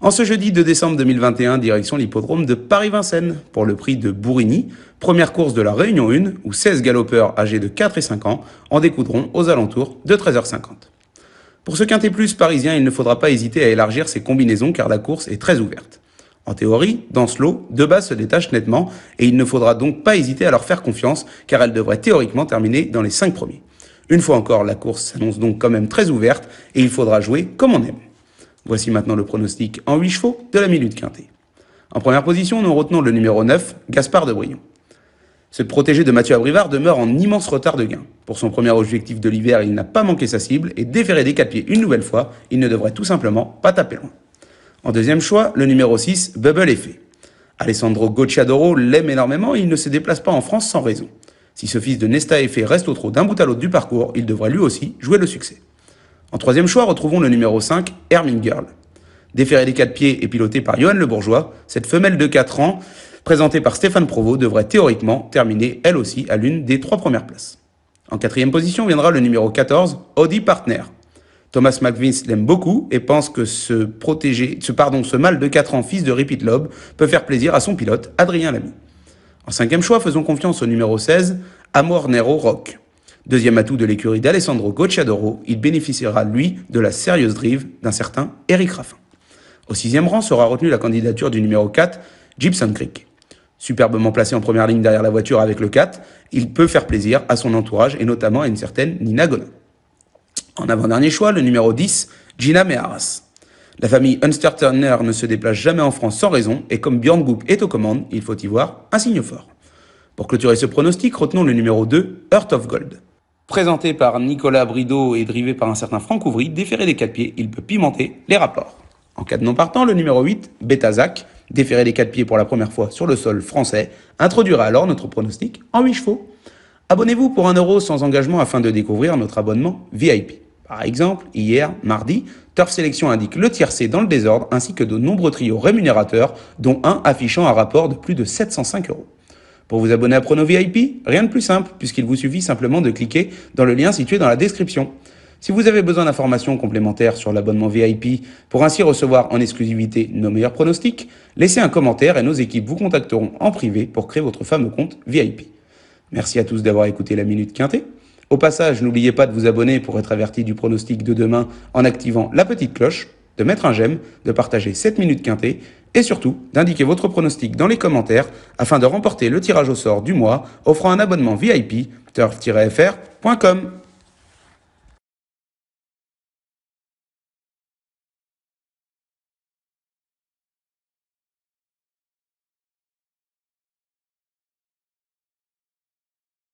En ce jeudi 2 décembre 2021, direction l'hippodrome de Paris-Vincennes pour le prix de Bourigny, première course de la Réunion 1 où 16 galopeurs âgés de 4 et 5 ans en découdront aux alentours de 13h50. Pour ce quintet plus parisien, il ne faudra pas hésiter à élargir ses combinaisons car la course est très ouverte. En théorie, dans ce lot, deux bases se détachent nettement et il ne faudra donc pas hésiter à leur faire confiance car elles devraient théoriquement terminer dans les 5 premiers. Une fois encore, la course s'annonce donc quand même très ouverte et il faudra jouer comme on aime. Voici maintenant le pronostic en 8 chevaux de la minute quintée. En première position, nous retenons le numéro 9, Gaspard de Brion. Ce protégé de Mathieu Abrivard demeure en immense retard de gain. Pour son premier objectif de l'hiver, il n'a pas manqué sa cible et déféré des quatre pieds une nouvelle fois, il ne devrait tout simplement pas taper loin. En deuxième choix, le numéro 6, Bubble Effet. Alessandro Gocciadoro l'aime énormément et il ne se déplace pas en France sans raison. Si ce fils de Nesta Effet reste au trot d'un bout à l'autre du parcours, il devrait lui aussi jouer le succès. En troisième choix, retrouvons le numéro 5, Hermine Girl. Déférée des quatre pieds et pilotée par Johan Le Bourgeois, cette femelle de 4 ans, présentée par Stéphane Provost, devrait théoriquement terminer elle aussi à l'une des trois premières places. En quatrième position viendra le numéro 14, Audi Partner. Thomas McVince l'aime beaucoup et pense que ce protégé, pardon, ce mâle de 4 ans, fils de Repeat peut faire plaisir à son pilote, Adrien Lamy. En cinquième choix, faisons confiance au numéro 16, Amor Nero Rock. Deuxième atout de l'écurie d'Alessandro Gocciadoro, il bénéficiera, lui, de la sérieuse drive d'un certain Eric Raffin. Au sixième rang sera retenue la candidature du numéro 4, Gibson Creek. Superbement placé en première ligne derrière la voiture avec le 4, il peut faire plaisir à son entourage et notamment à une certaine Nina Gonin. En avant-dernier choix, le numéro 10, Gina Meharas. La famille Unster Turner ne se déplace jamais en France sans raison et comme Björn Goop est aux commandes, il faut y voir un signe fort. Pour clôturer ce pronostic, retenons le numéro 2, Earth of Gold. Présenté par Nicolas Brideau et drivé par un certain Franck Ouvry, déféré des quatre pieds, il peut pimenter les rapports. En cas de non partant, le numéro 8, Betazak, déféré des quatre pieds pour la première fois sur le sol français, introduira alors notre pronostic en 8 chevaux. Abonnez-vous pour 1 euro sans engagement afin de découvrir notre abonnement VIP. Par exemple, hier, mardi, Turf Sélection indique le tiercé dans le désordre ainsi que de nombreux trios rémunérateurs, dont un affichant un rapport de plus de 705 euros. Pour vous abonner à Prono VIP, rien de plus simple, puisqu'il vous suffit simplement de cliquer dans le lien situé dans la description. Si vous avez besoin d'informations complémentaires sur l'abonnement VIP pour ainsi recevoir en exclusivité nos meilleurs pronostics, laissez un commentaire et nos équipes vous contacteront en privé pour créer votre fameux compte VIP. Merci à tous d'avoir écouté la Minute Quintée. Au passage, n'oubliez pas de vous abonner pour être averti du pronostic de demain en activant la petite cloche de mettre un j'aime, de partager 7 minutes quintées et surtout d'indiquer votre pronostic dans les commentaires afin de remporter le tirage au sort du mois offrant un abonnement VIP turf-fr.com.